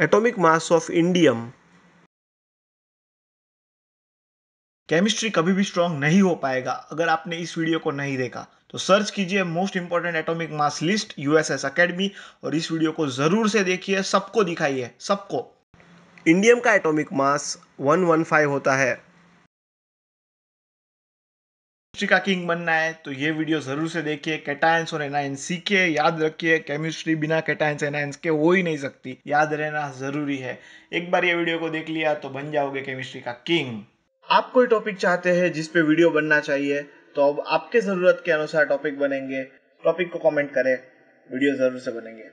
Atomic mass of indium chemistry कभी भी strong नहीं हो पाएगा। अगर आपने इस वीडियो को नहीं देखा तो सर्च कीजिए most important atomic mass list USS academy और इस वीडियो को ज़रूर से देखिए। सबको दिखाइए सबको। इंडियम का एटॉमिक मास 115 होता है। केमिस्ट्री का किंग बनना है तो ये वीडियो ज़रूर से देखिए। कैटायंस और एनायंस सीखिए, याद रखिए। केमिस्ट्री बिना कैटायंस एनायंस के हो ही नहीं सकती। याद रहना ज़रूरी है। एक बार ये वीडियो को देख लिया तो बन जाओगे केमिस्ट्री का किंग आप कोई टॉपिक चाहते हैं जिस पे वीडियो बनना चाहिए तो अब आपके ज़रूरत के अनुसार टॉपिक बनेंगे। टॉपिक को कमेंट करें। वीडियो ज़रूर से बनेंगे।